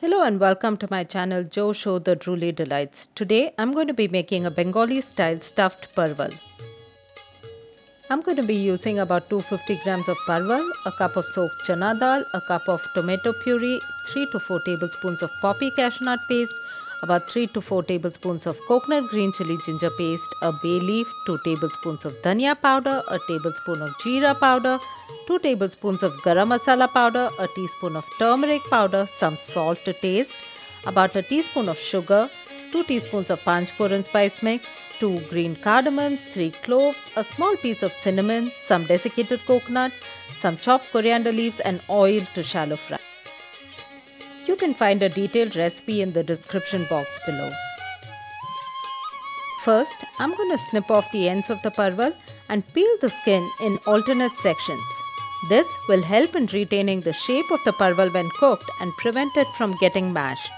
Hello and welcome to my channel Joe Show the Drooly Delights. Today I'm going to be making a Bengali style stuffed parval. I'm going to be using about 250 grams of parval, a cup of soaked chana dal, a cup of tomato puree, 3 to 4 tablespoons of poppy cashew nut paste, about 3 to 4 tablespoons of coconut green chili ginger paste, a bay leaf, 2 tablespoons of dhania powder, a tablespoon of jeera powder, 2 tablespoons of garam masala powder, a teaspoon of turmeric powder, some salt to taste, about a teaspoon of sugar, 2 teaspoons of panchphoron spice mix, 2 green cardamoms, 3 cloves, a small piece of cinnamon, some desiccated coconut, some chopped coriander leaves and oil to shallow fry. You can find a detailed recipe in the description box below. First, I'm going to snip off the ends of the parval and peel the skin in alternate sections. This will help in retaining the shape of the parval when cooked and prevent it from getting mashed.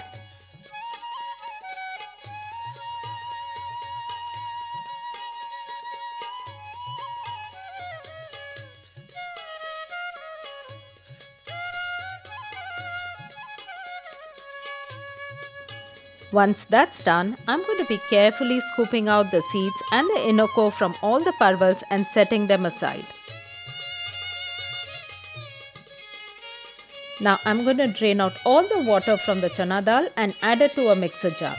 Once that's done, I'm going to be carefully scooping out the seeds and the core from all the parvals and setting them aside. Now I'm going to drain out all the water from the chana dal and add it to a mixer jar.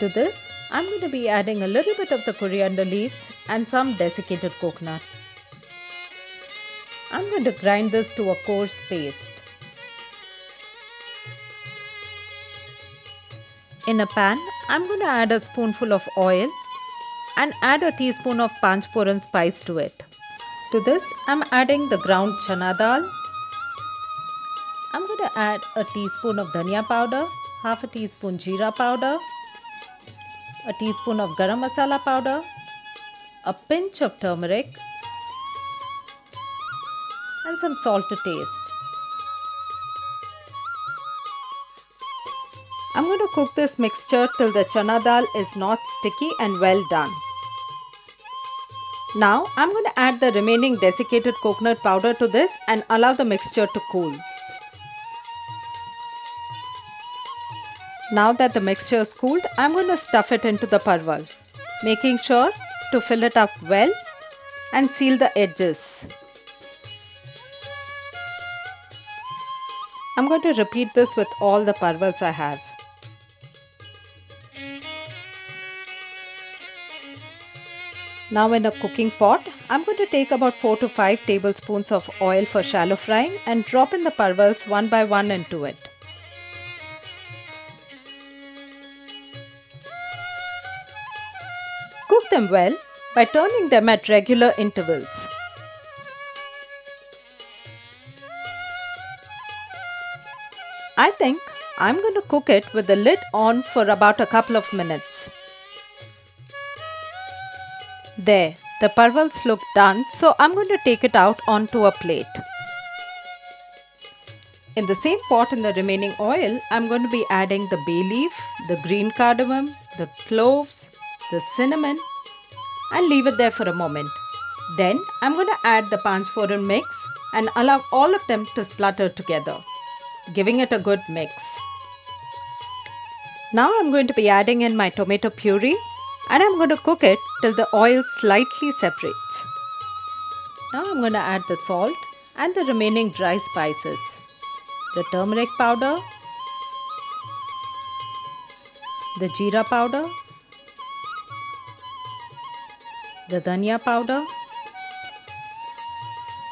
To this, I'm going to be adding a little bit of the coriander leaves and some desiccated coconut. I'm going to grind this to a coarse paste. In a pan, I'm going to add a spoonful of oil and add a teaspoon of panchphoron spice to it. To this, I'm adding the ground chana dal. I'm going to add a teaspoon of dhania powder, half a teaspoon jeera powder, a teaspoon of garam masala powder, a pinch of turmeric, and some salt to taste. I'm going to cook this mixture till the chana dal is not sticky and well done. Now I'm going to add the remaining desiccated coconut powder to this and allow the mixture to cool. Now that the mixture is cooled, I'm going to stuff it into the parval, making sure to fill it up well and seal the edges. I'm going to repeat this with all the parvals I have. Now in a cooking pot, I'm going to take about 4 to 5 tablespoons of oil for shallow frying and drop in the parvals one by one into it. Cook them well by turning them at regular intervals. I think I'm going to cook it with the lid on for about a couple of minutes. There, the parvals look done, so I'm going to take it out onto a plate. In the same pot in the remaining oil, I'm going to be adding the bay leaf, the green cardamom, the cloves, the cinnamon and leave it there for a moment. Then I'm going to add the panchphoron mix and allow all of them to splutter together, giving it a good mix. Now I'm going to be adding in my tomato puree and I'm going to cook it till the oil slightly separates. Now I'm going to add the salt and the remaining dry spices, the turmeric powder, the jeera powder, the dhania powder,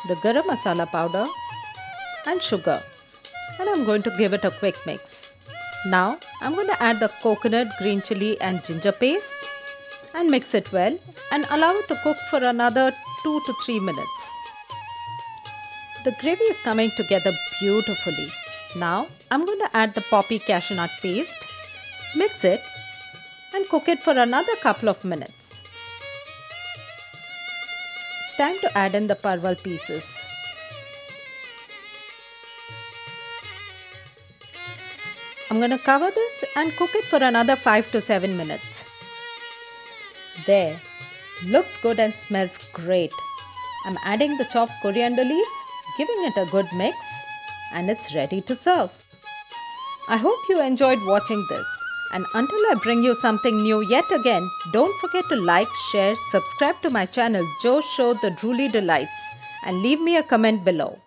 the garam masala powder and sugar and I'm going to give it a quick mix. Now I'm going to add the coconut, green chili and ginger paste and mix it well and allow it to cook for another 2 to 3 minutes. The gravy is coming together beautifully. Now I'm going to add the poppy cashew nut paste, mix it and cook it for another couple of minutes. It's time to add in the parval pieces. I'm going to cover this and cook it for another 5 to 7 minutes. There, looks good and smells great. I'm adding the chopped coriander leaves, giving it a good mix and it's ready to serve. I hope you enjoyed watching this. And until I bring you something new yet again, don't forget to like, share, subscribe to my channel Jo Show The Drooly Delights and leave me a comment below.